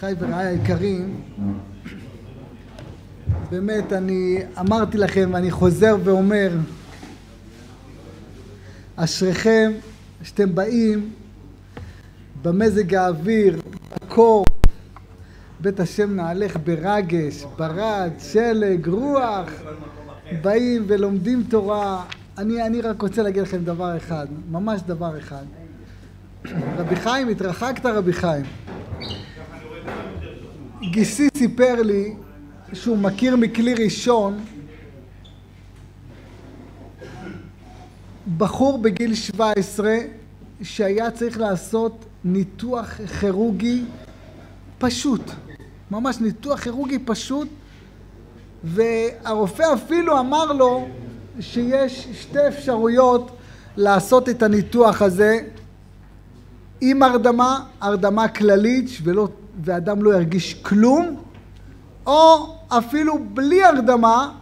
אחיי ורעיי היקרים, באמת אני אמרתי לכם ואני חוזר ואומר אשריכם שאתם באים במזג האוויר, בקור, בית השם נהלך ברגש, ברד, שלג, רוח, באים ולומדים תורה. אני, אני רק רוצה להגיד לכם דבר אחד, ממש דבר אחד. רבי חיים, התרחקת רבי חיים. גיסי סיפר לי שהוא מכיר מכלי ראשון בחור בגיל 17 שהיה צריך לעשות ניתוח כירורגי פשוט, ממש ניתוח כירורגי פשוט והרופא אפילו אמר לו שיש שתי אפשרויות לעשות את הניתוח הזה. עם הרדמה, הרדמה כללית ולא, ואדם לא ירגיש כלום או אפילו בלי הרדמה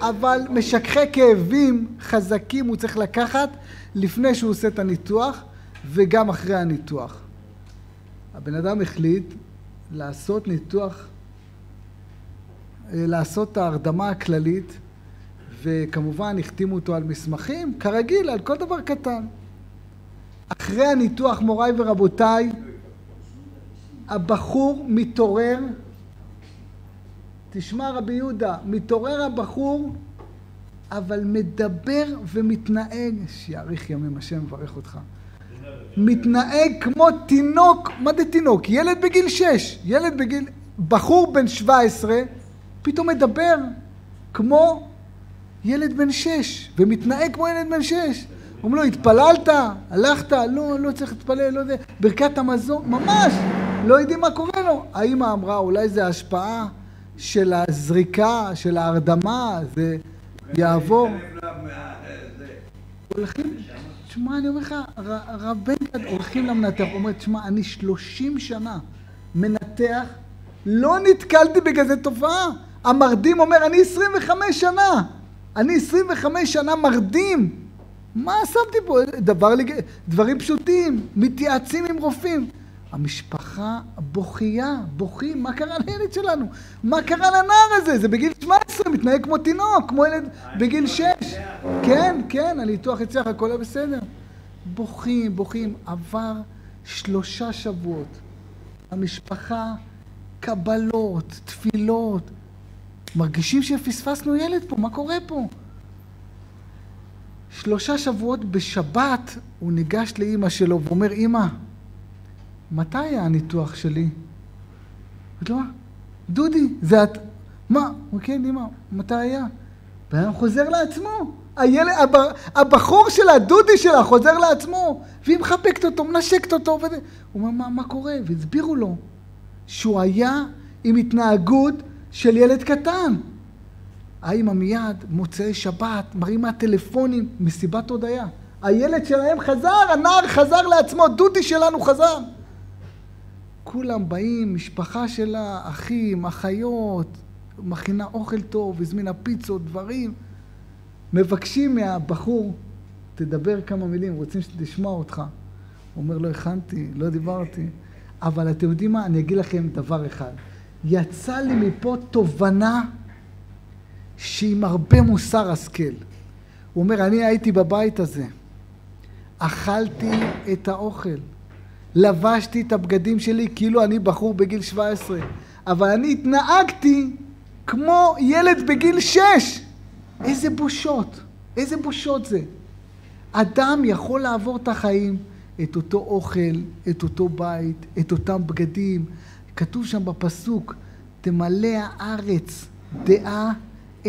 אבל משככי כאבים חזקים הוא צריך לקחת לפני שהוא עושה את הניתוח וגם אחרי הניתוח. הבן אדם החליט לעשות ניתוח, לעשות את ההרדמה הכללית וכמובן החתימו אותו על מסמכים, כרגיל, על כל דבר קטן. אחרי הניתוח, מוריי ורבותיי, הבחור מתעורר תשמע רבי יהודה, מתעורר הבחור, אבל מדבר ומתנהג, שיאריך ימים השם מברך אותך, מתנהג כמו תינוק, מה זה תינוק? ילד בגיל שש, ילד בגיל, בחור בן שבע עשרה, פתאום מדבר כמו ילד בן שש, ומתנהג כמו ילד בן שש. אומרים לו, התפללת? הלכת? לא, לא צריך להתפלל, לא יודע, ברכת המזון, ממש, לא יודעים מה קורה לו. האמא אמרה, אולי זה השפעה של הזריקה, של ההרדמה, זה יעבור. הולכים, תשמע, אני אומר לך, רב בן הולכים למנתח, הוא אומר, תשמע, אני שלושים שנה מנתח, לא נתקלתי בכזה תופעה. המרדים אומר, אני עשרים וחמש שנה, אני עשרים וחמש שנה מרדים. מה שמתי פה? דבר, דברים פשוטים, מתייעצים עם רופאים. המשפחה בוכייה, בוכים, מה קרה לילד שלנו? מה קרה לנער הזה? זה בגיל 17, מתנהג כמו תינוק, כמו ילד בגיל 6. כן, כן, הניתוח הצליח, הכל היה בסדר. בוכים, בוכים. עבר שלושה שבועות. המשפחה, קבלות, תפילות. מרגישים שפספסנו ילד פה, מה קורה פה? שלושה שבועות בשבת הוא ניגש לאימא שלו ואומר, אימא, מתי היה הניתוח שלי? אמרתי לו, מה? דודי, זה את... מה? הוא כן, אמא, מתי היה? והוא חוזר לעצמו. הילד, הבחור שלה, דודי שלה, חוזר לעצמו, והיא מחבקת אותו, מנשקת אותו, וזה. הוא אומר, מה, מה קורה? והסבירו לו שהוא היה עם התנהגות של ילד קטן. האמא מיד, מוצאי שבת, מרימה טלפונים, מסיבת הודיה. הילד שלהם חזר, הנער חזר לעצמו, דודי שלנו חזר. כולם באים, משפחה שלה, אחים, אחיות, מכינה אוכל טוב, הזמינה פיצות, דברים. מבקשים מהבחור, תדבר כמה מילים, רוצים שתשמע אותך. הוא אומר, לא הכנתי, לא דיברתי. אבל אתם יודעים מה? אני אגיד לכם דבר אחד. יצא לי מפה תובנה שעם הרבה מוסר השכל. הוא אומר, אני הייתי בבית הזה, אכלתי את האוכל. לבשתי את הבגדים שלי כאילו אני בחור בגיל 17, אבל אני התנהגתי כמו ילד בגיל 6. איזה בושות, איזה בושות זה. אדם יכול לעבור את החיים, את אותו אוכל, את אותו בית, את אותם בגדים. כתוב שם בפסוק, תמלא הארץ דעה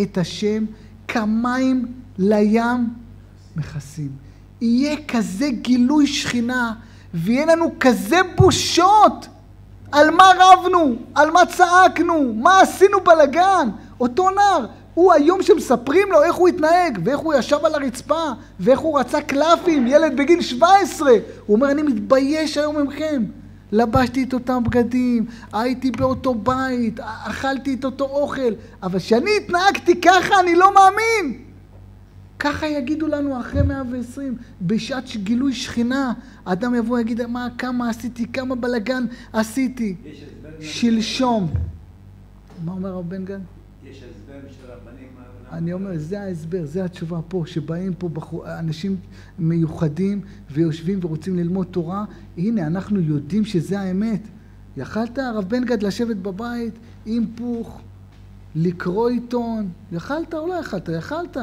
את השם כמים לים מכסים. יהיה כזה גילוי שכינה ויהיה לנו כזה בושות על מה רבנו, על מה צעקנו, מה עשינו בלגן. אותו נער, הוא היום שמספרים לו איך הוא התנהג, ואיך הוא ישב על הרצפה, ואיך הוא רצה קלפים, ילד בגיל 17. הוא אומר, אני מתבייש היום ממכם. לבשתי את אותם בגדים, הייתי באותו בית, אכלתי את אותו אוכל, אבל כשאני התנהגתי ככה, אני לא מאמין. ככה יגידו לנו אחרי 120, בשעת גילוי שכינה, אדם יבוא ויגיד, מה, כמה עשיתי, כמה בלגן עשיתי. שלשום. מה אומר הרב בן גד? יש הסבר של רבנים. אני אומר, זה ההסבר, זה התשובה פה, שבאים פה בחור, אנשים מיוחדים ויושבים ורוצים ללמוד תורה, הנה, אנחנו יודעים שזה האמת. יכלת, הרב בן גד, לשבת בבית עם פוך, לקרוא עיתון, יכלת או לא יכלת? יכלת.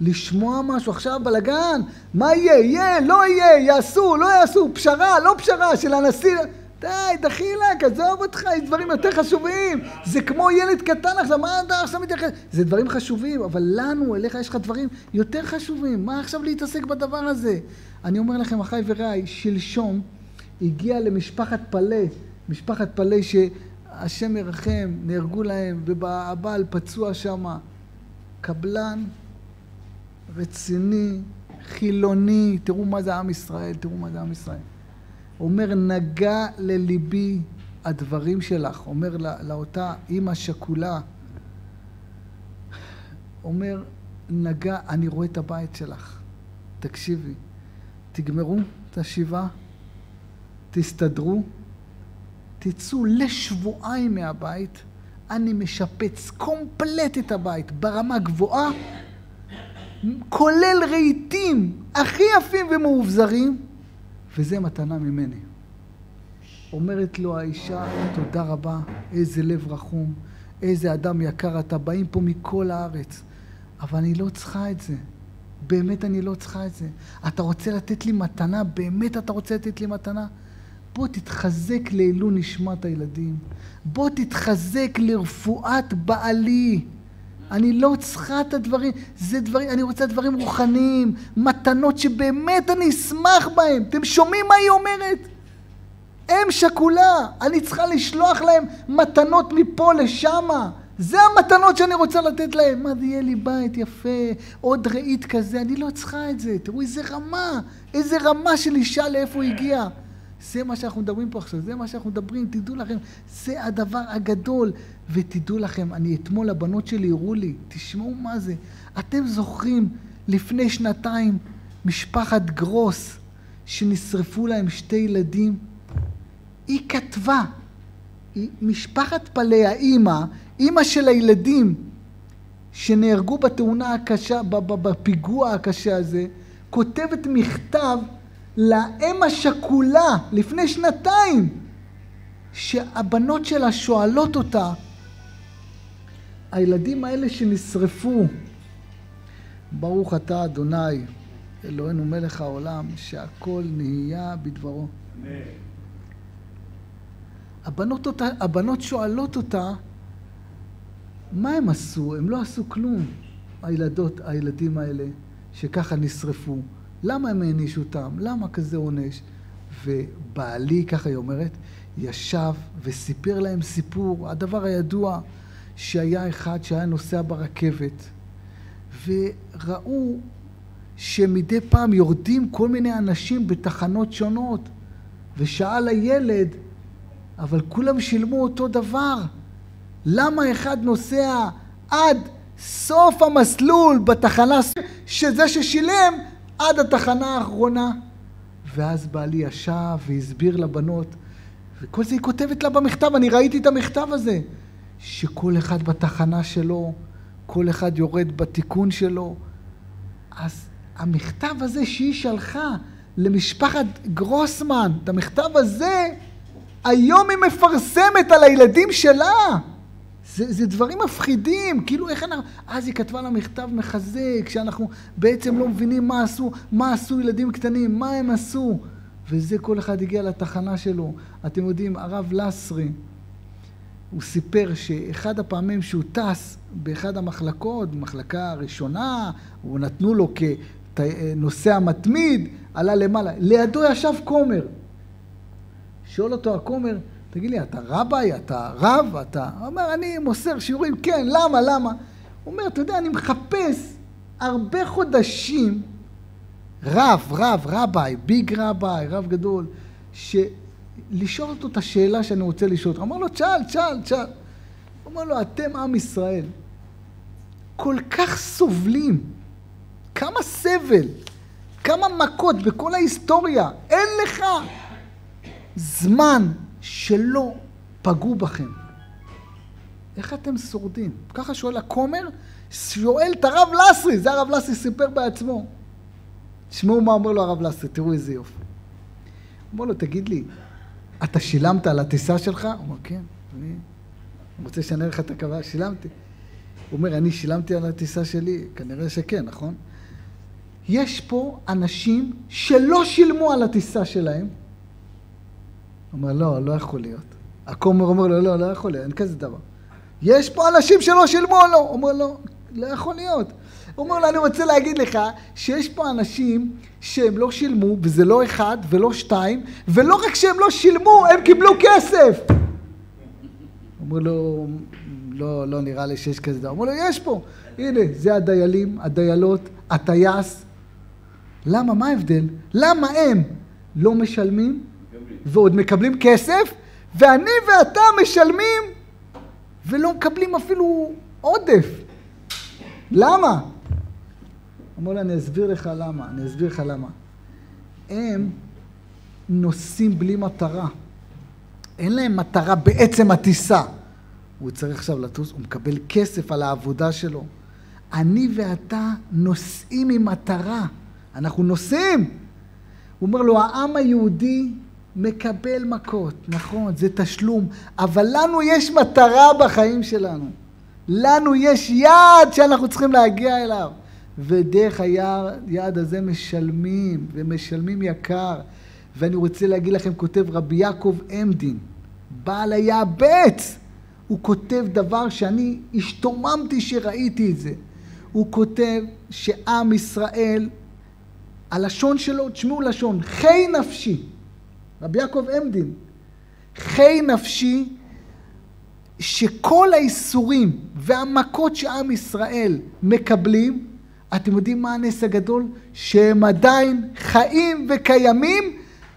לשמוע משהו, עכשיו בלאגן, מה יהיה? יהיה, לא יהיה, יעשו, לא יעשו, פשרה, לא פשרה, של הנשיא... די, דחילק, עזוב אותך, יש דברים יותר חשובים. זה כמו ילד קטן עכשיו, מה אתה עכשיו מתייחס? זה דברים חשובים, אבל לנו, אליך יש לך דברים יותר חשובים. מה עכשיו להתעסק בדבר הזה? אני אומר לכם, אחיי ורעי, שלשום הגיע למשפחת פלא, משפחת פלא שהשם ירחם, נהרגו להם, והבעל פצוע שמה. קבלן רציני, חילוני, תראו מה זה עם ישראל, תראו מה זה עם ישראל. אומר, נגע לליבי הדברים שלך, אומר לה, לאותה אימא שכולה, אומר, נגע, אני רואה את הבית שלך, תקשיבי, תגמרו את השבעה, תסתדרו, תצאו לשבועיים מהבית, אני משפץ קומפלט את הבית ברמה גבוהה, כולל רהיטים הכי יפים ומאובזרים, וזה מתנה ממני. אומרת לו האישה, תודה רבה, איזה לב רחום, איזה אדם יקר אתה, באים פה מכל הארץ, אבל אני לא צריכה את זה. באמת אני לא צריכה את זה. אתה רוצה לתת לי מתנה? באמת אתה רוצה לתת לי מתנה? בוא תתחזק לעילוי נשמת הילדים. בוא תתחזק לרפואת בעלי. אני לא צריכה את הדברים, זה דברים, אני רוצה דברים רוחניים, מתנות שבאמת אני אשמח בהם. אתם שומעים מה היא אומרת? אם שכולה, אני צריכה לשלוח להם מתנות מפה לשמה. זה המתנות שאני רוצה לתת להם. מה זה יהיה לי בית יפה, עוד רהיט כזה, אני לא צריכה את זה. תראו איזה רמה, איזה רמה של אישה לאיפה היא הגיעה. זה מה שאנחנו מדברים פה עכשיו, זה מה שאנחנו מדברים, תדעו לכם, זה הדבר הגדול. ותדעו לכם, אני אתמול, הבנות שלי הראו לי, תשמעו מה זה. אתם זוכרים לפני שנתיים משפחת גרוס, שנשרפו להם שתי ילדים? היא כתבה, היא, משפחת פלא, האימא, אימא של הילדים שנהרגו בתאונה הקשה, בפיגוע הקשה הזה, כותבת מכתב לאם השכולה לפני שנתיים, שהבנות שלה שואלות אותה, הילדים האלה שנשרפו, ברוך אתה אדוני, אלוהינו מלך העולם, שהכל נהיה בדברו. הבנות, אותה, הבנות שואלות אותה, מה הם עשו? הם לא עשו כלום, הילדות, הילדים האלה, שככה נשרפו. למה הם הענישו אותם? למה כזה עונש? ובעלי, ככה היא אומרת, ישב וסיפר להם סיפור, הדבר הידוע, שהיה אחד שהיה נוסע ברכבת, וראו שמדי פעם יורדים כל מיני אנשים בתחנות שונות, ושאל הילד, אבל כולם שילמו אותו דבר, למה אחד נוסע עד סוף המסלול בתחנה, שזה ששילם עד התחנה האחרונה. ואז בעלי ישב והסביר לבנות, וכל זה היא כותבת לה במכתב, אני ראיתי את המכתב הזה, שכל אחד בתחנה שלו, כל אחד יורד בתיקון שלו. אז המכתב הזה שהיא שלחה למשפחת גרוסמן, את המכתב הזה, היום היא מפרסמת על הילדים שלה. זה, זה דברים מפחידים, כאילו איך אנחנו... אז היא כתבה לה מכתב מחזק, שאנחנו בעצם לא מבינים מה עשו, מה עשו ילדים קטנים, מה הם עשו. וזה כל אחד הגיע לתחנה שלו. אתם יודעים, הרב לסרי, הוא סיפר שאחד הפעמים שהוא טס באחד המחלקות, במחלקה הראשונה, הוא נתנו לו כנוסע מתמיד, עלה למעלה. לידו ישב כומר. שואל אותו הכומר, תגיד לי, אתה רביי? אתה רב? אתה... הוא אומר, אני מוסר שיעורים, כן, למה, למה? הוא אומר, אתה יודע, אני מחפש הרבה חודשים רב, רב, רביי, ביג רביי, רב גדול, ש... לשאול אותו את השאלה שאני רוצה לשאול אותו. אמר לו, תשאל, תשאל, תשאל. הוא אומר לו, אתם עם ישראל, כל כך סובלים, כמה סבל, כמה מכות בכל ההיסטוריה, אין לך זמן שלא פגעו בכם. איך אתם שורדים? ככה שואל הכומר, שואל את הרב לסרי, זה הרב לסרי סיפר בעצמו. תשמעו מה אומר לו הרב לסרי, תראו איזה יופי. אומר לו, תגיד לי, אתה שילמת על הטיסה שלך? הוא אומר, כן, אני רוצה שאני אראה לך את הקווה, שילמתי. הוא אומר, אני שילמתי על הטיסה שלי? כנראה שכן, נכון? יש פה אנשים שלא שילמו על הטיסה שלהם. אומר, לא, לא יכול להיות. הכומר אומר לו, לא, לא יכול להיות, אין כזה דבר. יש פה אנשים שלא שילמו? הוא אומר, לא, לא יכול להיות. הוא אומר לו, אני רוצה להגיד לך שיש פה אנשים שהם לא שילמו, וזה לא אחד ולא שתיים, ולא רק שהם לא שילמו, הם קיבלו כסף. אומר לו, לא, לא נראה לי שיש כזה דבר. אומר לו, יש פה. הנה, זה הדיילים, הדיילות, הטייס. למה? מה ההבדל? למה הם לא משלמים ועוד מקבלים כסף, ואני ואתה משלמים ולא מקבלים אפילו עודף? למה? אמרו לה, אני אסביר לך למה, אני אסביר לך למה. הם נוסעים בלי מטרה. אין להם מטרה בעצם הטיסה. הוא צריך עכשיו לטוס, הוא מקבל כסף על העבודה שלו. אני ואתה נוסעים עם מטרה. אנחנו נוסעים. הוא אומר לו, העם היהודי מקבל מכות, נכון, זה תשלום, אבל לנו יש מטרה בחיים שלנו. לנו יש יעד שאנחנו צריכים להגיע אליו. ודרך היעד הזה משלמים, ומשלמים יקר. ואני רוצה להגיד לכם, כותב רבי יעקב עמדין, בעל היעבץ, הוא כותב דבר שאני השתוממתי שראיתי את זה. הוא כותב שעם ישראל, הלשון שלו, תשמעו לשון, חי נפשי, רבי יעקב עמדין, חי נפשי שכל האיסורים והמכות שעם ישראל מקבלים, אתם יודעים מה הנס הגדול? שהם עדיין חיים וקיימים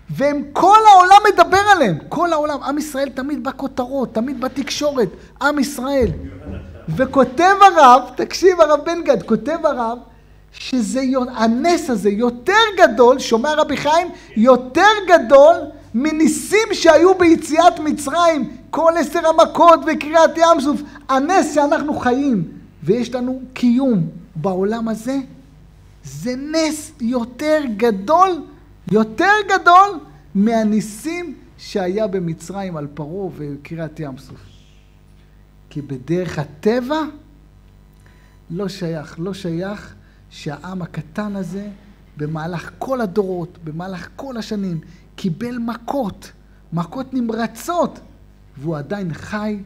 והם כל העולם מדבר עליהם. כל העולם. עם ישראל תמיד בכותרות, תמיד בתקשורת. עם ישראל. וכותב הרב, תקשיב הרב בן גד, כותב הרב שזה, הנס הזה יותר גדול, שומע רבי חיים, יותר גדול מניסים שהיו ביציאת מצרים, כל עשר המכות וקריעת ים סוף, הנס שאנחנו חיים ויש לנו קיום בעולם הזה, זה נס יותר גדול, יותר גדול מהניסים שהיה במצרים על פרעה וקריעת ים סוף. כי בדרך הטבע לא שייך, לא שייך שהעם הקטן הזה במהלך כל הדורות, במהלך כל השנים, קיבל מכות, מכות נמרצות, והוא עדיין חי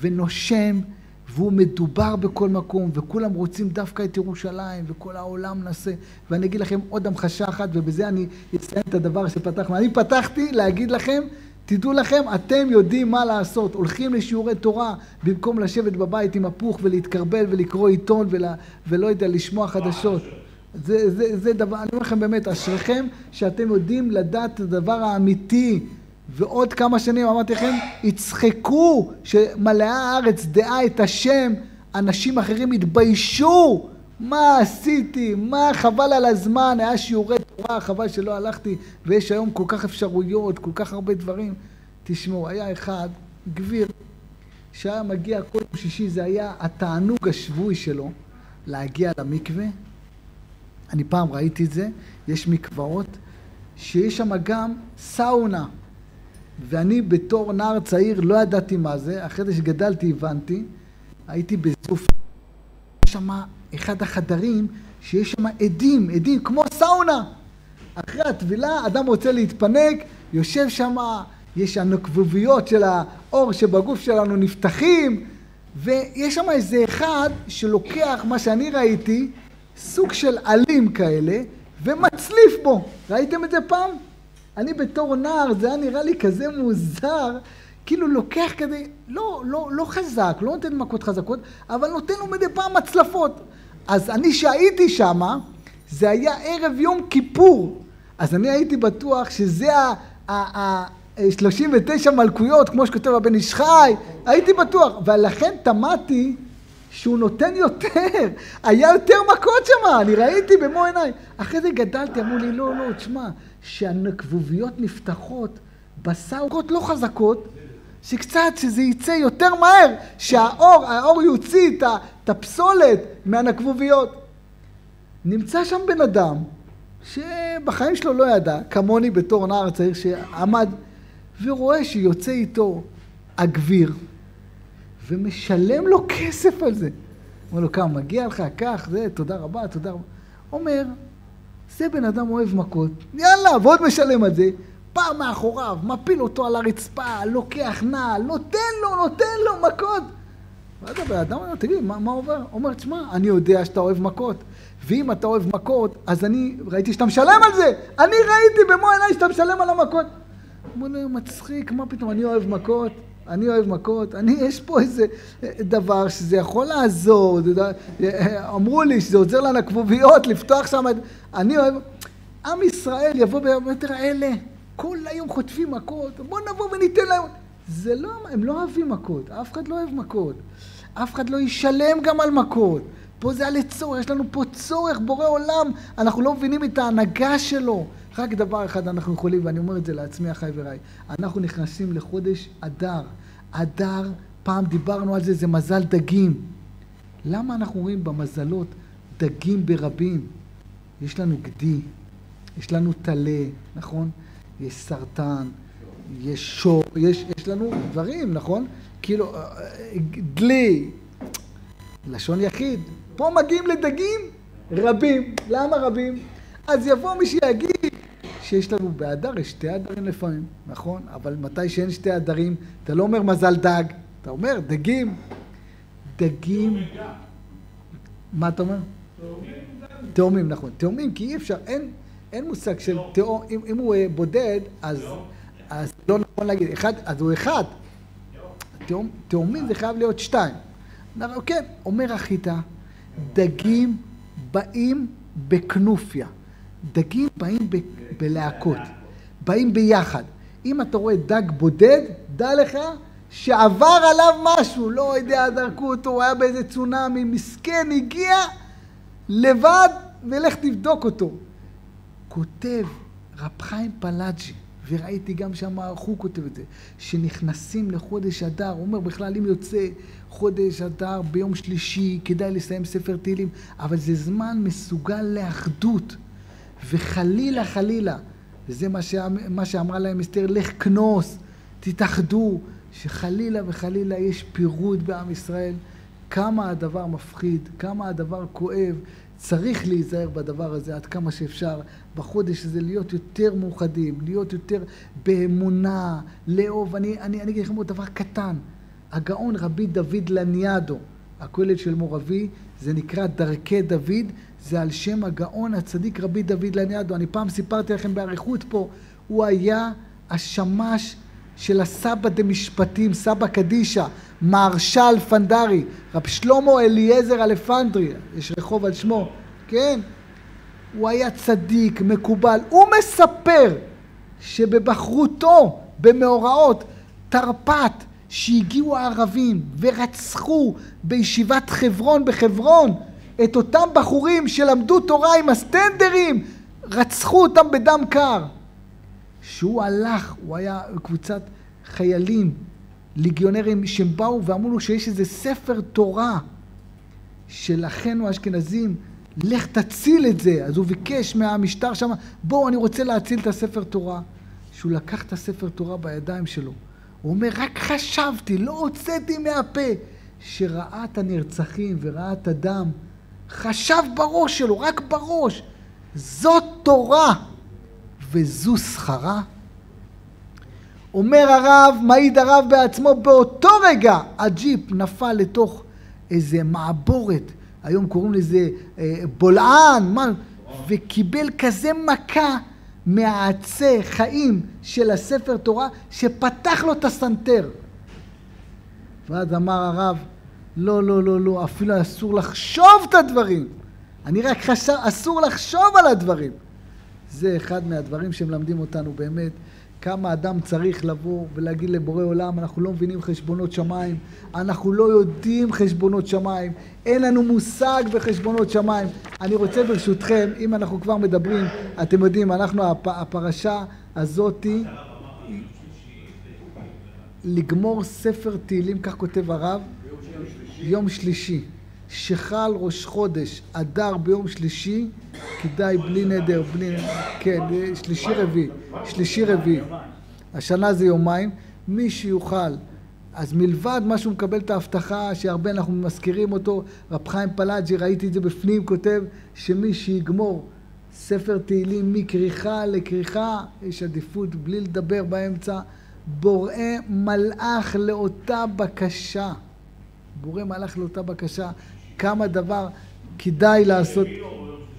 ונושם, והוא מדובר בכל מקום, וכולם רוצים דווקא את ירושלים, וכל העולם נעשה. ואני אגיד לכם עוד המחשה אחת, ובזה אני אסיים את הדבר שפתחנו. אני פתחתי להגיד לכם, תדעו לכם, אתם יודעים מה לעשות. הולכים לשיעורי תורה במקום לשבת בבית עם הפוך ולהתקרבל ולקרוא עיתון ול, ולא יודע, לשמוע חדשות. זה, זה, זה דבר, אני אומר לכם באמת, אשריכם שאתם יודעים לדעת את הדבר האמיתי. ועוד כמה שנים אמרתי לכם, יצחקו שמלאה הארץ דעה את השם, אנשים אחרים יתביישו. מה עשיתי? מה חבל על הזמן? היה שיעורי תורה, חבל שלא הלכתי, ויש היום כל כך אפשרויות, כל כך הרבה דברים. תשמעו, היה אחד, גביר, שהיה מגיע כל יום שישי, זה היה התענוג השבועי שלו, להגיע למקווה. אני פעם ראיתי את זה, יש מקוואות, שיש שם גם סאונה. ואני בתור נער צעיר לא ידעתי מה זה, אחרי שגדלתי הבנתי, הייתי בזוף. יש שם אחד החדרים שיש שם עדים, עדים, כמו סאונה. אחרי הטבילה אדם רוצה להתפנק, יושב שם, יש הנקבוביות של האור שבגוף שלנו נפתחים, ויש שם איזה אחד שלוקח מה שאני ראיתי, סוג של עלים כאלה, ומצליף בו. ראיתם את זה פעם? אני בתור נער, זה היה נראה לי כזה מוזר, כאילו לוקח כדי, לא, לא, לא חזק, לא נותן מכות חזקות, אבל נותן לו מדי פעם הצלפות. אז אני שהייתי שמה, זה היה ערב יום כיפור. אז אני הייתי בטוח שזה ה... ה, ה 39 מלכויות, כמו שכותב הבן איש חי, הייתי בטוח. ולכן תמדתי שהוא נותן יותר. היה יותר מכות שם, אני ראיתי במו עיניי. אחרי זה גדלתי, אמרו לי, לא, לא, תשמע, שהכבוביות נפתחות בסאוקות לא חזקות, שקצת, שזה יצא יותר מהר, שהאור, האור יוציא את הפסולת מהנקבוביות. נמצא שם בן אדם שבחיים שלו לא ידע, כמוני בתור נער צעיר שעמד ורואה שיוצא איתו הגביר ומשלם לו כסף על זה. אומר לו, כמה מגיע לך, קח, זה, תודה רבה, תודה רבה. אומר, זה בן אדם אוהב מכות, יאללה, ועוד משלם על זה. בא מאחוריו, מפיל אותו על הרצפה, לוקח נעל, נותן לו, נותן לו מכות. ואז הבן אדם אומר, תגיד, מה, מה עובר? אומר, תשמע, אני יודע שאתה אוהב מכות, ואם אתה אוהב מכות, אז אני ראיתי שאתה משלם על זה! אני ראיתי במו עיניי שאתה משלם על המכות! הוא אומר, מצחיק, מה פתאום, אני אוהב מכות? אני אוהב מכות, אני, יש פה איזה דבר שזה יכול לעזור, אמרו לי שזה עוזר לנקבוביות לפתוח שם, אני אוהב, עם ישראל יבוא ביומטר האלה, כל היום חוטפים מכות, בוא נבוא וניתן להם, זה לא, הם לא אוהבים מכות, אף אחד לא אוהב מכות, אף אחד לא ישלם גם על מכות, פה זה על צורך, יש לנו פה צורך, בורא עולם, אנחנו לא מבינים את ההנהגה שלו. רק דבר אחד אנחנו יכולים, ואני אומר את זה לעצמי, אחי ורעי, אנחנו נכנסים לחודש אדר. אדר, פעם דיברנו על זה, זה מזל דגים. למה אנחנו רואים במזלות דגים ברבים? יש לנו גדי, יש לנו טלה, נכון? יש סרטן, יש שור, יש, יש לנו דברים, נכון? כאילו, אה, דלי, לשון יחיד. פה מגיעים לדגים רבים. למה רבים? אז יבוא מי שיגיד שיש לנו באדר, יש שתי אדרים לפעמים, נכון? אבל מתי שאין שתי אדרים, אתה לא אומר מזל דג, אתה אומר דגים. דגים... מה אתה אומר? תאומים, נכון. תאומים, כי אי אפשר, אין, אין מושג של תאום, אם, אם הוא אה, בודד, אז, אז לא נכון להגיד, אחד, אז הוא אחד. תאום, תאומים זה חייב להיות שתיים. כן, אומר החיטה, דגים באים בכנופיה. דגים באים ב, בלהקות, באים ביחד. אם אתה רואה דג בודד, דע לך שעבר עליו משהו, לא יודע, זרקו אותו, הוא היה באיזה צונאמי, מסכן, הגיע לבד, ולך תבדוק אותו. כותב רב חיים פלאג'י, וראיתי גם שם, הוא כותב את זה, שנכנסים לחודש אדר, הוא אומר בכלל אם יוצא חודש אדר ביום שלישי, כדאי לסיים ספר תהילים, אבל זה זמן מסוגל לאחדות. וחלילה חלילה, וזה מה. מה שאמרה להם אסתר, לך כנוס, תתאחדו, שחלילה וחלילה יש פירוד בעם ישראל, כמה הדבר מפחיד, כמה הדבר כואב, צריך להיזהר בדבר הזה עד כמה שאפשר בחודש הזה, להיות יותר מאוחדים, להיות יותר באמונה, לאהוב. אני, אגיד לכם עוד דבר קטן, הגאון רבי דוד לניאדו, הכולל של מורבי, זה נקרא דרכי דוד, זה על שם הגאון הצדיק רבי דוד לניאדו. אני פעם סיפרתי לכם באריכות פה, הוא היה השמש של הסבא דמשפטים, סבא קדישא, מרשל פנדרי, רב שלמה אליעזר אלפנדרי, יש רחוב על שמו, כן? הוא היה צדיק, מקובל. הוא מספר שבבחרותו, במאורעות, תרפ"ט, שהגיעו הערבים ורצחו בישיבת חברון בחברון את אותם בחורים שלמדו תורה עם הסטנדרים, רצחו אותם בדם קר. שהוא הלך, הוא היה קבוצת חיילים, ליגיונרים, שהם באו ואמרו לו שיש איזה ספר תורה של אחינו האשכנזים, לך תציל את זה. אז הוא ביקש מהמשטר שם, בואו, אני רוצה להציל את הספר תורה. שהוא לקח את הספר תורה בידיים שלו. הוא אומר, רק חשבתי, לא הוצאתי מהפה, שראה את הנרצחים וראה את הדם. חשב בראש שלו, רק בראש. זאת תורה וזו שכרה. אומר הרב, מעיד הרב בעצמו, באותו רגע הג'יפ נפל לתוך איזה מעבורת, היום קוראים לזה אה, בולען, מה, וקיבל כזה מכה מהעצי חיים של הספר תורה, שפתח לו את הסנטר. ואז אמר הרב, לא, לא, לא, לא, אפילו אסור לחשוב את הדברים. אני רק חשב, אסור לחשוב על הדברים. זה אחד מהדברים שמלמדים אותנו באמת, כמה אדם צריך לבוא ולהגיד לבורא עולם, אנחנו לא מבינים חשבונות שמיים, אנחנו לא יודעים חשבונות שמיים, אין לנו מושג בחשבונות שמיים. אני רוצה ברשותכם, אם אנחנו כבר מדברים, אתם יודעים, אנחנו, הפ, הפרשה הזאתי... לגמור ספר תהילים, כך כותב הרב, יום שלישי. שחל ראש חודש, אדר ביום שלישי, כדאי בלי נדר, בלי... כן, שלישי רביעי, שלישי רביעי. השנה זה יומיים. מי שיוכל, אז מלבד מה שהוא מקבל את ההבטחה, שהרבה אנחנו מזכירים אותו, רב חיים פלאג'י, ראיתי את זה בפנים, כותב שמי שיגמור ספר תהילים מכריכה לכריכה, יש עדיפות בלי לדבר באמצע, בורא מלאך לאותה בקשה. בורא מלאך לאותה בקשה. כמה דבר כדאי לעשות.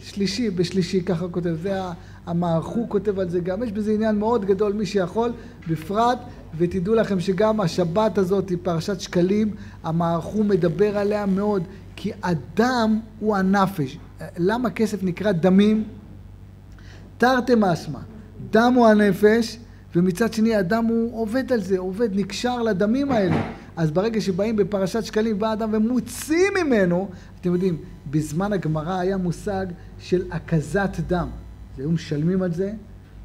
שלישי, בשלישי, ככה כותב. זה המערכו כותב על זה גם. יש בזה עניין מאוד גדול, מי שיכול, בפרט, ותדעו לכם שגם השבת הזאת היא פרשת שקלים, המערכו מדבר עליה מאוד, כי הדם הוא הנפש. למה כסף נקרא דמים? תרתי משמע, דם הוא הנפש, ומצד שני הדם הוא עובד על זה, עובד, נקשר לדמים האלה. אז ברגע שבאים בפרשת שקלים בא אדם ומוציא ממנו, אתם יודעים, בזמן הגמרא היה מושג של הקזת דם. היו משלמים על זה,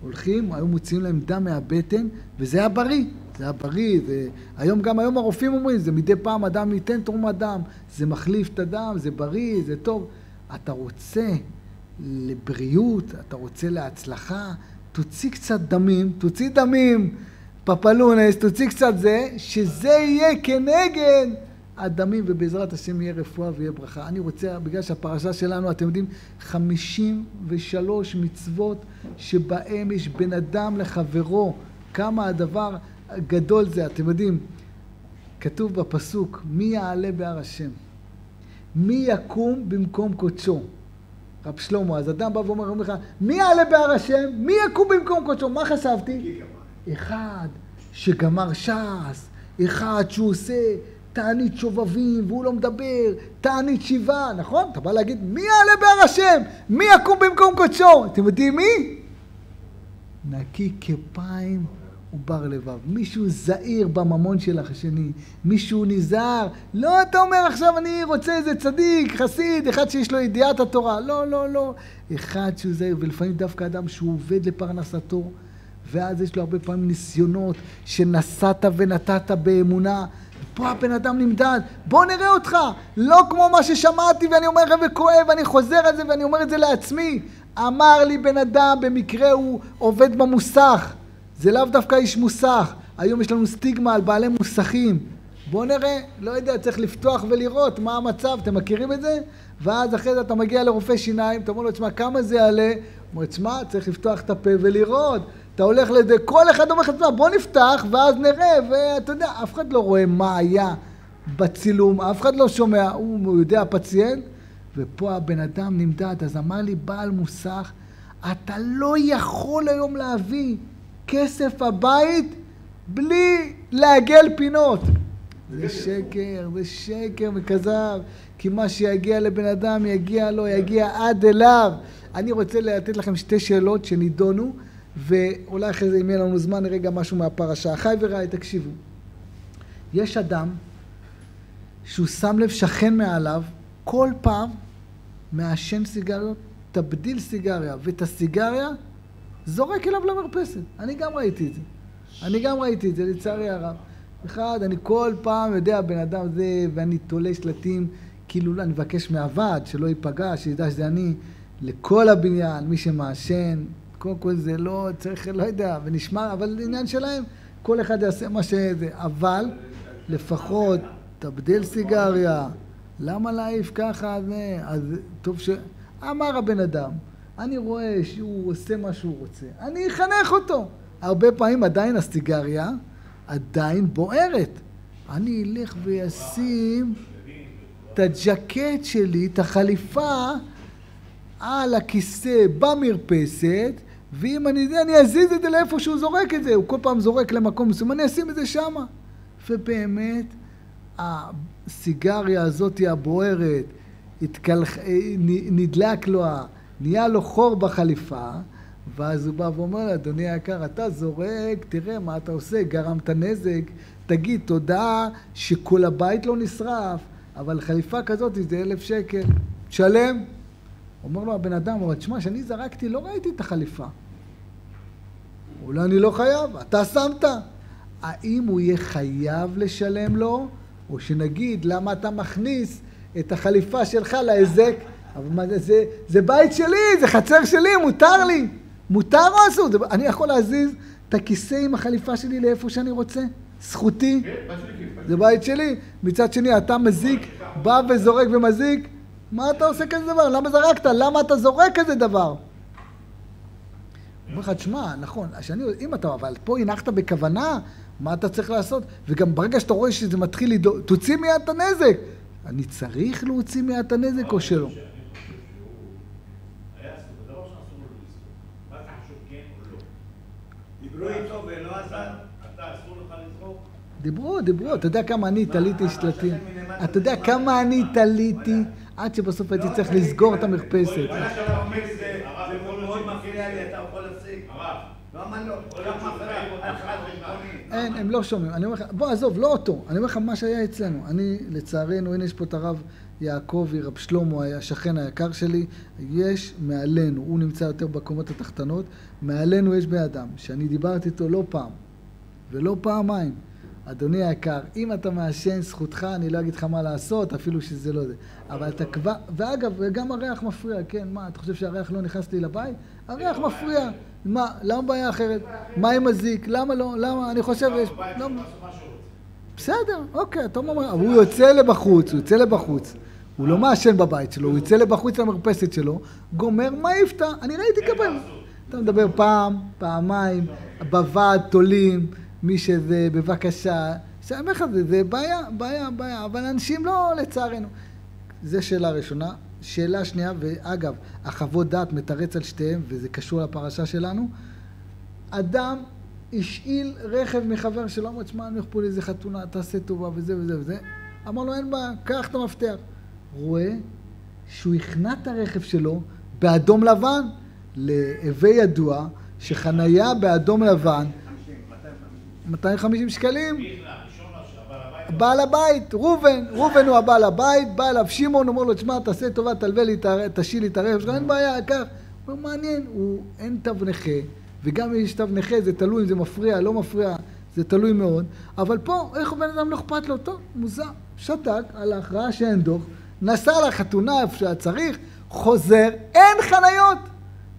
הולכים, היו מוציאים להם דם מהבטן, וזה היה בריא. זה היה בריא, זה... היום גם היום הרופאים אומרים, זה מדי פעם אדם ייתן תרומת דם, זה מחליף את הדם, זה בריא, זה טוב. אתה רוצה לבריאות, אתה רוצה להצלחה, תוציא קצת דמים, תוציא דמים, פפלונס, תוציא קצת זה, שזה יהיה כנגד הדמים, ובעזרת השם יהיה רפואה ויהיה ברכה. אני רוצה, בגלל שהפרשה שלנו, אתם יודעים, 53 מצוות שבהם יש בין אדם לחברו, כמה הדבר גדול זה, אתם יודעים, כתוב בפסוק, מי יעלה בהר השם? מי יקום במקום קודשו? רב שלמה, אז אדם בא ואומר לך, מי יעלה בהר השם? מי יקום במקום קודשו? מה חשבתי? אחד שגמר ש"ס, אחד שהוא עושה תענית שובבים והוא לא מדבר, תענית שיבה, נכון? אתה בא להגיד, מי יעלה בהר השם? מי יקום במקום קודשו? אתם יודעים מי? נקי כפיים ובר לבב. מישהו זהיר בממון של השני, מישהו נזהר. לא, אתה אומר עכשיו אני רוצה איזה צדיק, חסיד, אחד שיש לו ידיעת התורה. לא, לא, לא. אחד שהוא זהיר, ולפעמים דווקא אדם שהוא עובד לפרנסתו, ואז יש לו הרבה פעמים ניסיונות שנשאת ונתת באמונה. פה הבן אדם נמדד, בוא נראה אותך. לא כמו מה ששמעתי ואני אומר לך וכואב, ואני חוזר על זה ואני אומר את זה לעצמי. אמר לי בן אדם, במקרה הוא עובד במוסך. זה לאו דווקא איש מוסך. היום יש לנו סטיגמה על בעלי מוסכים. בוא נראה, לא יודע, צריך לפתוח ולראות מה המצב, אתם מכירים את זה? ואז אחרי זה אתה מגיע לרופא שיניים, אתה אומר לו, תשמע, כמה זה יעלה? הוא אומר, תשמע, צריך לפתוח את הפה ולראות. אתה הולך לזה, כל אחד אומר לך, בוא נפתח ואז נראה, ואתה יודע, אף אחד לא רואה מה היה בצילום, אף אחד לא שומע, הוא יודע, הפציינט, ופה הבן אדם נמדד. אז אמר לי בעל מוסך, אתה לא יכול היום להביא כסף הבית בלי לעגל פינות. זה שקר, זה שקר וכזב, כי מה שיגיע לבן אדם יגיע לו, יגיע עד אליו. אני רוצה לתת לכם שתי שאלות שנידונו, ואולי אחרי זה אם יהיה לנו זמן נראה גם משהו מהפרשה. חי ורעי, תקשיבו. יש אדם שהוא שם לב שכן מעליו, כל פעם מעשן סיגריות, תבדיל סיגריה, ואת הסיגריה זורק אליו למרפסת. אני גם ראיתי את זה. אני גם ראיתי את זה, לצערי הרב. אחד, אני כל פעם יודע, בן אדם זה, ואני תולה שלטים, כאילו, לא, אני מבקש מהוועד שלא ייפגע, שידע שזה אני, לכל הבניין, מי שמעשן, קודם כל זה לא צריך, לא יודע, ונשמע, אבל זה עניין שלהם, כל אחד יעשה מה שזה, אבל לפחות תבדיל סיגריה, למה להעיף ככה, אז טוב ש... אמר הבן אדם, אני רואה שהוא עושה מה שהוא רוצה, אני אחנך אותו. הרבה פעמים עדיין הסיגריה עדיין בוערת. אני אלך ואשים את הג'קט שלי, את החליפה, על הכיסא במרפסת, ואם אני יודע, אני אזיז את זה לאיפה שהוא זורק את זה. הוא כל פעם זורק למקום מסוים, אני אשים את זה שמה. ובאמת, הסיגריה הזאת הבוערת, התקלח... נדלק לו נהיה לו חור בחליפה, ואז הוא בא ואומר לו, אדוני היקר, אתה זורק, תראה מה אתה עושה, גרמת נזק, תגיד תודה שכל הבית לא נשרף, אבל חליפה כזאת זה אלף שקל, תשלם. אומר לו הבן אדם, אבל תשמע, כשאני זרקתי לא ראיתי את החליפה. אולי אני לא חייב, אתה שמת. האם הוא יהיה חייב לשלם לו, או שנגיד, למה אתה מכניס את החליפה שלך להיזק? אבל מה זה, זה, זה בית שלי, זה חצר שלי, מותר לי. מותר או אסור? אני יכול להזיז את הכיסא עם החליפה שלי לאיפה שאני רוצה? זכותי? כן, כיף. זה בית שלי. מצד שני, אתה מזיק, בא וזורק ומזיק, מה אתה עושה כזה דבר? למה זרקת? למה אתה זורק כזה דבר? אומר לך, תשמע, נכון, שאני, אם אתה, אבל פה הנחת בכוונה, מה אתה צריך לעשות? וגם ברגע שאתה רואה שזה מתחיל לדאוג, תוציא מיד את הנזק. אני צריך להוציא מיד את הנזק או שלא? דיברו? דיברו, אתה יודע כמה אני תליתי שלטים? אתה יודע כמה מה? אני תליתי עד שבסוף הייתי צריך לסגור את המרפסת. וואלה, שאתה אומר זה זה מאוד מפריע לי, אתה יכול להפסיק. לא? אין, הם לא שומעים. אני אומר לך, בוא, עזוב, לא אותו. אני אומר לך מה שהיה אצלנו. אני, לצערנו, הנה יש פה את הרב יעקבי, רב שלמה, השכן היקר שלי. יש מעלינו, הוא נמצא יותר בקומות התחתונות, מעלינו יש בן אדם, שאני דיברתי איתו לא פעם, ולא פעמיים. אדוני היקר, אם אתה מעשן, זכותך, אני לא אגיד לך מה לעשות, אפילו שזה לא זה. אבל אתה כבר... ואגב, וגם הריח מפריע, כן, מה, אתה חושב שהריח לא נכנס לי לבית? הריח מפריע. מה, למה בעיה אחרת? מה עם מזיק? למה לא? למה? אני חושב... בסדר, אוקיי, אתה אומר, הוא יוצא לבחוץ, הוא יוצא לבחוץ. הוא לא מעשן בבית שלו, הוא יוצא לבחוץ למרפסת שלו, גומר, מעיף את ה... אני ראיתי כמה... אתה מדבר פעם, פעמיים, בוועד תולים, מי שזה, בבקשה. שאני אומר לך, זה, זה בעיה, בעיה, בעיה, אבל אנשים לא, לצערנו. זו שאלה ראשונה. שאלה שנייה, ואגב, החוות דעת מתרץ על שתיהם, וזה קשור לפרשה שלנו. אדם השאיל רכב מחבר שלו, אמר, תשמע, אני פה לאיזה חתונה, תעשה טובה וזה וזה וזה. אמר לו, אין בעיה, קח את המפתח. רואה שהוא הכנע את הרכב שלו באדום לבן, להווי ידוע שחנייה באדום לבן, 250 שקלים, בעל הבית? ראובן, ראובן הוא הבעל הבית, בא אליו שמעון, אומר לו, תשמע, תעשה טובה, תלווה לי, תשאיל לי את הרכב שלך, אין בעיה, קח. הוא אומר, מעניין, הוא אין תו נכה, וגם אם יש תו נכה, זה תלוי אם זה מפריע, לא מפריע, זה תלוי מאוד, אבל פה, איך בן אדם לא אכפת לו? טוב, מוזר, שתק, הלך, ראה שאין דוח, נסע לחתונה איפה שהיה צריך, חוזר, אין חניות.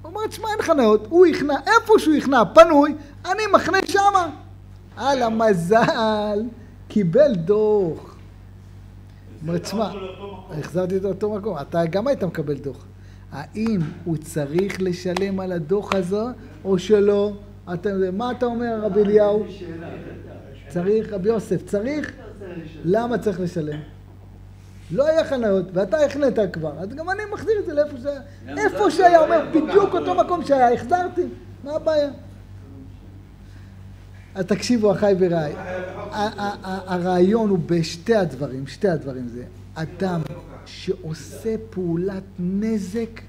הוא אומר, תשמע, אין חניות, הוא הכנע, איפה שהוא הכנע, פנוי, אני מחנה שמה. על המזל, קיבל דוח. אומר, תשמע. החזרתי אותו לאותו מקום, אתה גם היית מקבל דוח. האם הוא צריך לשלם על הדוח הזה, או שלא? אתה, מה אתה אומר, רבי אליהו? צריך, רבי יוסף, צריך? למה צריך לשלם? לא היה חניות, ואתה החנית כבר, אז גם אני מחזיר את זה לאיפה שהיה. איפה שהיה, אומר, בדיוק אותו מקום שהיה, החזרתי, מה הבעיה? אז תקשיבו, אחי ורעי, הרעיון הוא בשתי הדברים, שתי הדברים זה, אדם שעושה פעולת נזק,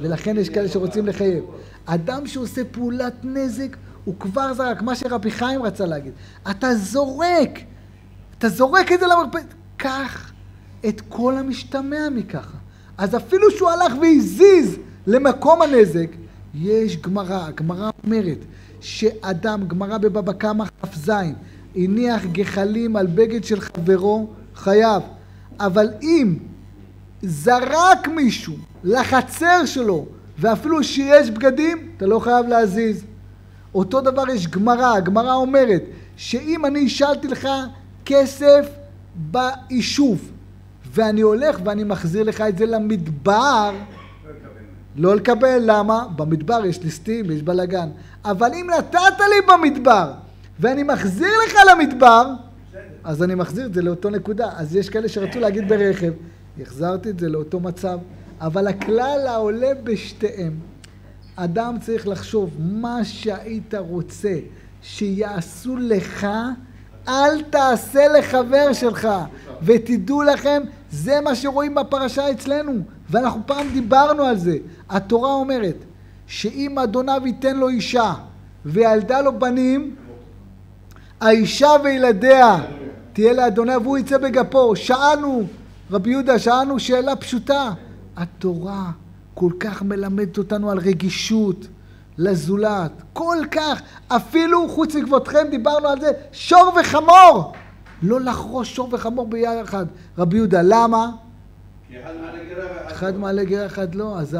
ולכן יש כאלה שרוצים לחייב, אדם שעושה פעולת נזק, הוא כבר זרק, מה שרבי חיים רצה להגיד, אתה זורק, אתה זורק את זה למרפסת, קח את כל המשתמע מככה. אז אפילו שהוא הלך והזיז למקום הנזק, יש גמרא, הגמרא אומרת שאדם, גמרא בבבא קמא כ"ז, הניח גחלים על בגד של חברו, חייב. אבל אם זרק מישהו לחצר שלו, ואפילו שיש בגדים, אתה לא חייב להזיז. אותו דבר יש גמרא, הגמרא אומרת שאם אני השאלתי לך כסף ביישוב, ואני הולך ואני מחזיר לך את זה למדבר, לא לקבל, למה? במדבר יש ליסטים, יש בלאגן. אבל אם נתת לי במדבר, ואני מחזיר לך למדבר, אז אני מחזיר את זה לאותו נקודה. אז יש כאלה שרצו להגיד ברכב, החזרתי את זה לאותו מצב. אבל הכלל העולה בשתיהם. אדם צריך לחשוב, מה שהיית רוצה שיעשו לך, אל תעשה לחבר שלך. ותדעו לכם, זה מה שרואים בפרשה אצלנו. ואנחנו פעם דיברנו על זה. התורה אומרת שאם אדוניו ייתן לו אישה וילדה לו בנים, האישה וילדיה תהיה לאדוניה והוא יצא בגפו. שאלנו, רבי יהודה, שאלנו שאלה פשוטה. התורה כל כך מלמדת אותנו על רגישות לזולת. כל כך. אפילו חוץ מכבודכם דיברנו על זה, שור וחמור. לא לחרוש שור וחמור ביחד. רבי יהודה, למה? כי אחד מעלה גרה אחד לא. מעלה גר אחד לא, אז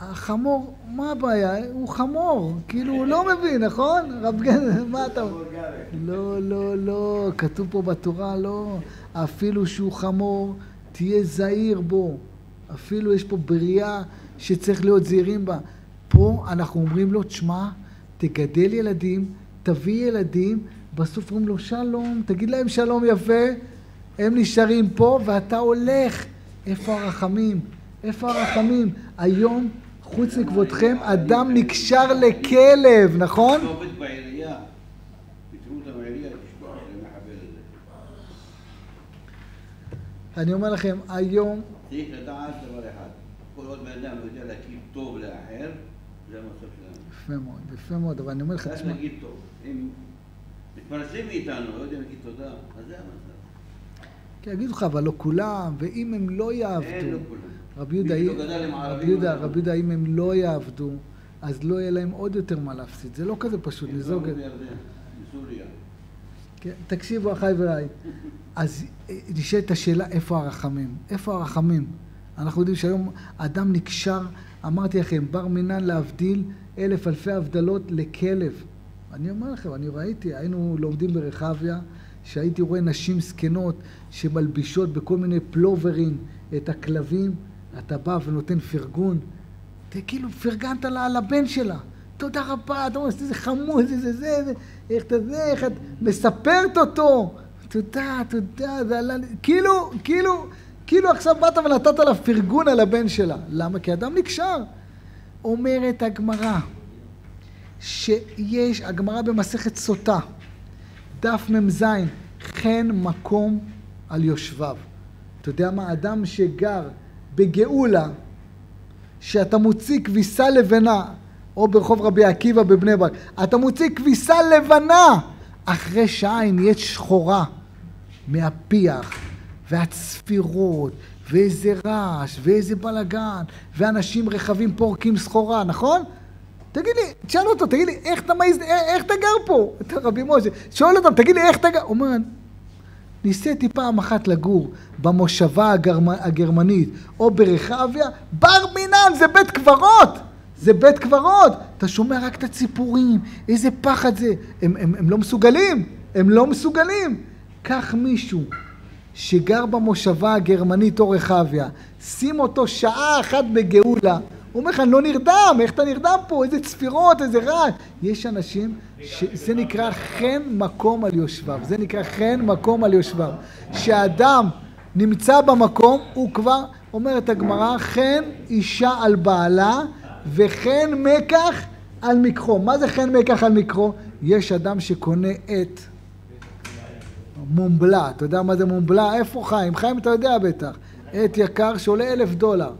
החמור, מה הבעיה? הוא חמור, כאילו הוא לא מבין, נכון? רב גן, מה אתה... לא, לא, לא, כתוב פה בתורה, לא. אפילו שהוא חמור, תהיה זהיר בו. אפילו יש פה בריאה שצריך להיות זהירים בה. פה אנחנו אומרים לו, תשמע, תגדל ילדים, תביא ילדים, בסוף אומרים לו, שלום, תגיד להם שלום יפה, הם נשארים פה ואתה הולך. איפה הרחמים? איפה הרחמים? היום, חוץ מכבודכם, אדם נקשר לכלב, נכון? אני אומר לכם, היום, צריך לדעת דבר אחד, כל עוד בן אדם לא יודע להגיד טוב לאחר, זה המצב שלנו. יפה מאוד, יפה מאוד, אבל אני אומר לך, תשמע, להגיד טוב. אם מתפרנסים מאיתנו, לא יודעים להגיד תודה, אז זה המצב. כי יגידו לך, אבל לא כולם, ואם הם לא אין יעבדו, כולם. רבי יהודה, ערבים, רבי יהודה, אז- רבי יהודה, אם הם לא יעבדו, אז לא יהיה להם עוד יותר מה להפסיד. זה לא כזה פשוט, לזרוק באו את... כן, תקשיבו, אחיי ורעי. אז אה, נשאלת השאלה, איפה הרחמים? איפה הרחמים? אנחנו יודעים שהיום אדם נקשר, אמרתי לכם, בר מינן להבדיל אלף אלפי הבדלות לכלב. אני אומר לכם, אני ראיתי, היינו לומדים ברחביה, שהייתי רואה נשים זקנות שמלבישות בכל מיני פלוברים את הכלבים, אתה בא ונותן פרגון, אתה כאילו פרגנת לה על הבן שלה. תודה רבה, אתה אומר, איזה חמוד, איזה זה, זה, איך אתה זה, איך את מספרת אותו. תודה, תודה, זה עלה כאילו, כאילו, כאילו עכשיו באת ונתת לה פרגון על הבן שלה. למה? כי אדם נקשר. אומרת הגמרא, שיש, הגמרא במסכת סוטה, דף מ"ז, חן מקום על יושביו. אתה יודע מה? אדם שגר בגאולה, שאתה מוציא כביסה לבנה, או ברחוב רבי עקיבא בבני ברק, אתה מוציא כביסה לבנה, אחרי שעה היא נהיית שחורה מהפיח, והצפירות, ואיזה רעש, ואיזה בלגן, ואנשים רכבים פורקים סחורה, נכון? תגיד לי, תשאל אותו, תגיד לי, איך אתה מעז, איך, איך אתה גר פה? אתה רבי משה, שואל אותם, תגיד לי, איך אתה גר? הוא אומר, ניסיתי פעם אחת לגור במושבה הגרמ... הגרמנית או ברחביה, בר מינן זה בית קברות! זה בית קברות! אתה שומע רק את הציפורים, איזה פחד זה. הם, הם, הם לא מסוגלים, הם לא מסוגלים. קח מישהו שגר במושבה הגרמנית או רחביה, שים אותו שעה אחת בגאולה, הוא אומר לך, אני לא נרדם, איך אתה נרדם פה? איזה צפירות, איזה רעש. יש אנשים שזה נקרא חן מקום על יושביו. זה נקרא חן מקום על יושביו. כשאדם נמצא במקום, הוא כבר, אומרת הגמרא, חן אישה על בעלה וחן מקח על מקחו. מה זה חן מקח על מקחו? יש אדם שקונה עט. מומבלה, אתה יודע מה זה מומבלה? איפה חיים? חיים אתה יודע בטח. עט יקר שעולה אלף דולר.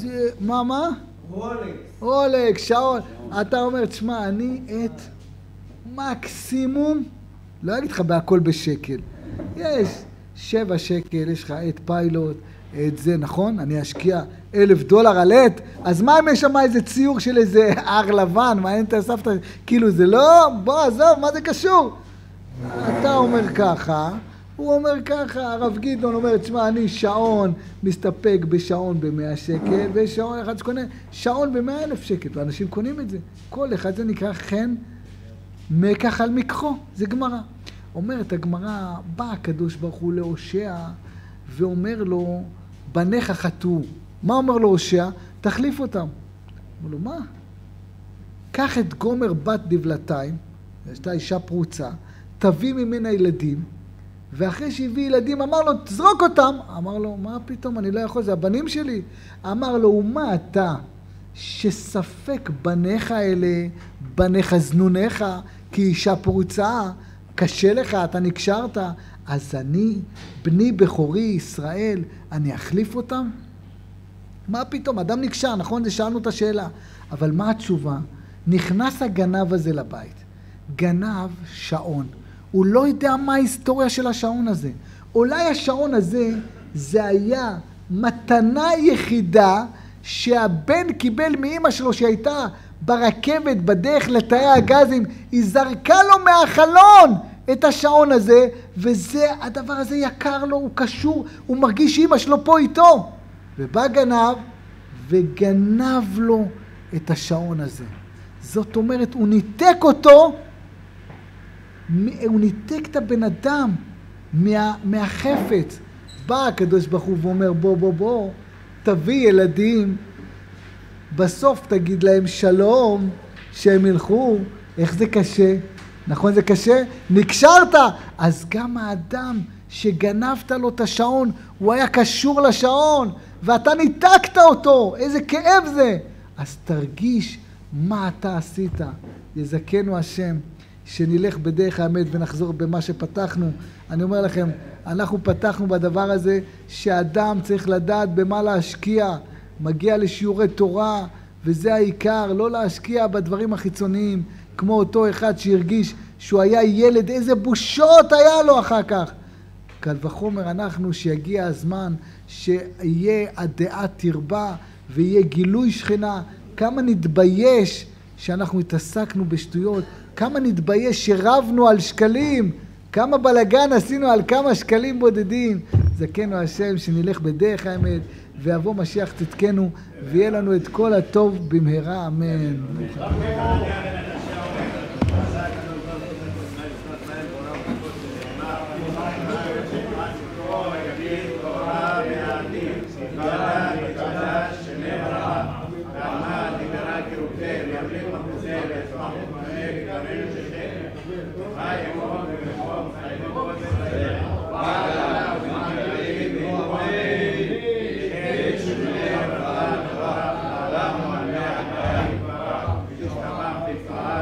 זה, מה, מה? רולקס. רולקס, שעון. אתה אומר, תשמע, אני את מקסימום, לא אגיד לך בהכל בשקל. יש שבע שקל, יש לך את פיילוט, את זה, נכון? אני אשקיע אלף דולר על עט, אז מה אם יש שם איזה ציור של איזה הר לבן, מעניין את הסבתא, כאילו זה לא, בוא, עזוב, מה זה קשור? אתה אומר ככה, הוא אומר ככה, הרב גדעון אומר, תשמע, אני שעון, מסתפק בשעון במאה שקל, ושעון אחד שקונה, שעון במאה אלף שקל, ואנשים קונים את זה. כל אחד זה נקרא חן מקח על מקחו, זה גמרא. אומרת הגמרא, בא הקדוש ברוך הוא להושע, ואומר לו, בניך חטאו. מה אומר לו הושע? תחליף אותם. אומר לו, מה? קח את גומר בת דבלתיים, הייתה אישה פרוצה, תביא ממנה ילדים, ואחרי שהביא ילדים אמר לו, תזרוק אותם. אמר לו, מה פתאום, אני לא יכול, זה הבנים שלי. אמר לו, ומה אתה, שספק בניך אלה, בניך זנוניך, כי אישה פרוצה, קשה לך, אתה נקשרת, אז אני, בני בכורי ישראל, אני אחליף אותם? מה פתאום, אדם נקשר, נכון? זה שאלנו את השאלה. אבל מה התשובה? נכנס הגנב הזה לבית. גנב שעון. הוא לא יודע מה ההיסטוריה של השעון הזה. אולי השעון הזה, זה היה מתנה יחידה שהבן קיבל מאימא שלו שהייתה ברכבת בדרך לתאי הגזים, היא זרקה לו מהחלון את השעון הזה, וזה, הדבר הזה יקר לו, הוא קשור, הוא מרגיש שאימא שלו פה איתו. ובא גנב וגנב לו את השעון הזה. זאת אומרת, הוא ניתק אותו, הוא ניתק את הבן אדם מה, מהחפץ. בא הקדוש ברוך הוא ואומר, בוא, בוא, בוא, תביא ילדים, בסוף תגיד להם שלום, שהם ילכו. איך זה קשה? נכון זה קשה? נקשרת! אז גם האדם שגנבת לו את השעון, הוא היה קשור לשעון, ואתה ניתקת אותו, איזה כאב זה! אז תרגיש מה אתה עשית. יזכנו השם, שנלך בדרך האמת ונחזור במה שפתחנו. אני אומר לכם, אנחנו פתחנו בדבר הזה שאדם צריך לדעת במה להשקיע. מגיע לשיעורי תורה, וזה העיקר, לא להשקיע בדברים החיצוניים, כמו אותו אחד שהרגיש שהוא היה ילד, איזה בושות היה לו אחר כך. קל וחומר אנחנו, שיגיע הזמן שיהיה הדעה תרבה ויהיה גילוי שכינה. כמה נתבייש שאנחנו התעסקנו בשטויות, כמה נתבייש שרבנו על שקלים, כמה בלגן עשינו על כמה שקלים בודדים. זכנו השם שנלך בדרך האמת, ויבוא משיח צדקנו, ויהיה לנו את כל הטוב במהרה, אמן.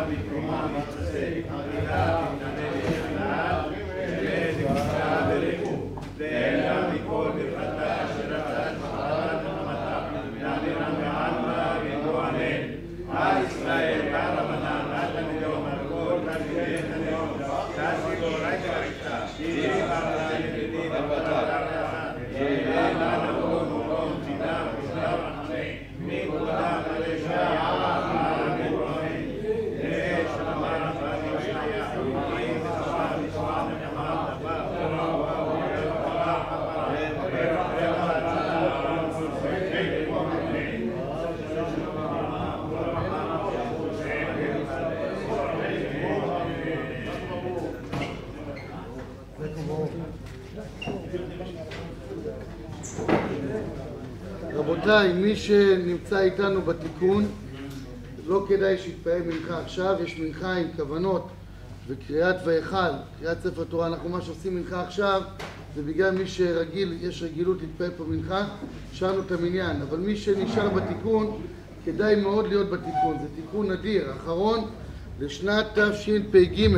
רבותיי, מי שנמצא איתנו בתיקון, לא כדאי שיתפעל מנחה עכשיו, יש מנחה עם כוונות וקריאת ויכל, קריאת ספר תורה, אנחנו מה שעושים מנחה עכשיו זה בגלל מי שרגיל, יש רגילות להתפעל פה מנחה, שאלנו את המניין, אבל מי שנשאר בתיקון, כדאי מאוד להיות בתיקון, זה תיקון נדיר, אחרון לשנת תשפ"ג,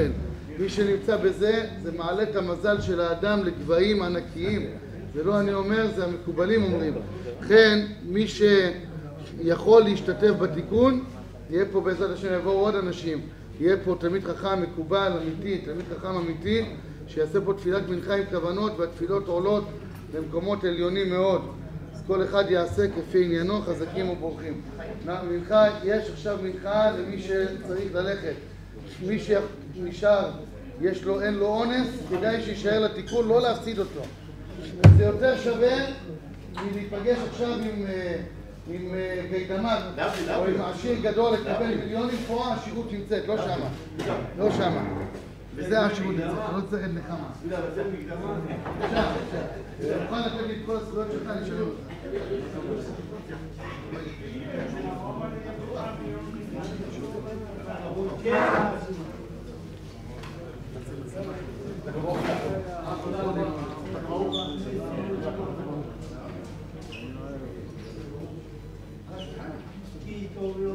מי שנמצא בזה, זה מעלה את המזל של האדם לגבהים ענקיים, זה לא אני אומר, זה המקובלים אומרים. לכן, מי שיכול להשתתף בתיקון, יהיה פה בעזרת השם, יבואו עוד אנשים. יהיה פה תלמיד חכם מקובל, אמיתי, תלמיד חכם אמיתי, שיעשה פה תפילת מנחה עם כוונות, והתפילות עולות למקומות עליונים מאוד. אז כל אחד יעשה כפי עניינו, חזקים ובורחים. מנחה, יש עכשיו מנחה למי שצריך ללכת. מי שנשאר, יש לו, אין לו אונס, כדאי שיישאר לתיקון, לא להפסיד אותו. זה יותר שווה מלהיפגש עכשיו עם... אה, קייטמאן, אה, או עם עשיר גדול לקבל מיליונים, פה השירות נמצאת, לא שמה. לא שמה. וזה השירות נמצאת, לא צריך את נחמה. אפשר, אפשר. אתה מוכן לתת לי את כל הזכויות שלך, אני אשאל אותך. תודה Oh,